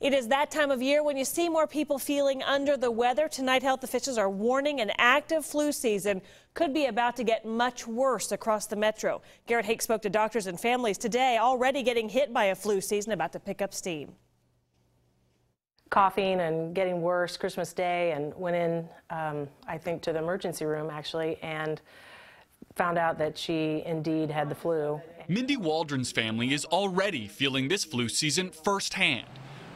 It is that time of year when you see more people feeling under the weather. Tonight, health officials are warning an active flu season could be about to get much worse across the metro. Garrett Hake spoke to doctors and families today, already getting hit by a flu season about to pick up steam. Coughing and getting worse Christmas Day, and went in, um, I think, to the emergency room actually, and found out that she indeed had the flu. Mindy Waldron's family is already feeling this flu season firsthand.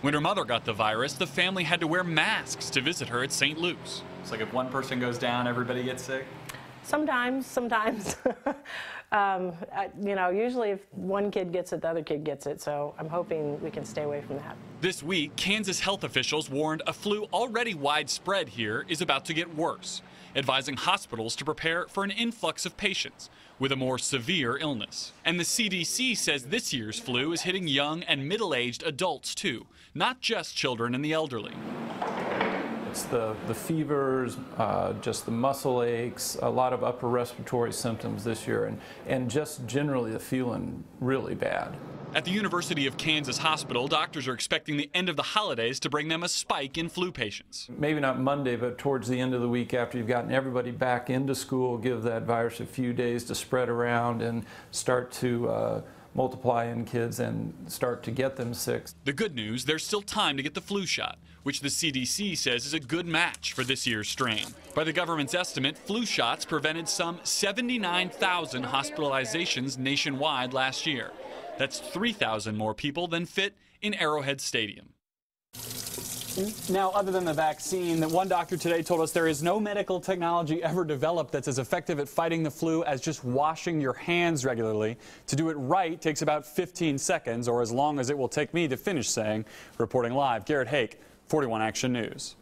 When her mother got the virus, the family had to wear masks to visit her at St. Luke's. It's like if one person goes down, everybody gets sick? Sometimes, sometimes. um, you know, usually if one kid gets it, the other kid gets it. So I'm hoping we can stay away from that. This week, Kansas health officials warned a flu already widespread here is about to get worse, advising hospitals to prepare for an influx of patients with a more severe illness. And the CDC says this year's flu is hitting young and middle aged adults too, not just children and the elderly. It's the, the fevers, uh, just the muscle aches, a lot of upper respiratory symptoms this year, and, and just generally the feeling really bad. At the University of Kansas Hospital, doctors are expecting the end of the holidays to bring them a spike in flu patients. Maybe not Monday, but towards the end of the week after you've gotten everybody back into school, give that virus a few days to spread around and start to uh, multiply in kids and start to get them sick. The good news, there's still time to get the flu shot, which the CDC says is a good match for this year's strain. By the government's estimate, flu shots prevented some 79,000 hospitalizations nationwide last year. That's 3,000 more people than fit in Arrowhead Stadium. Now, other than the vaccine, that one doctor today told us there is no medical technology ever developed that's as effective at fighting the flu as just washing your hands regularly. To do it right takes about 15 seconds, or as long as it will take me to finish saying. Reporting live, Garrett Hake, 41 Action News.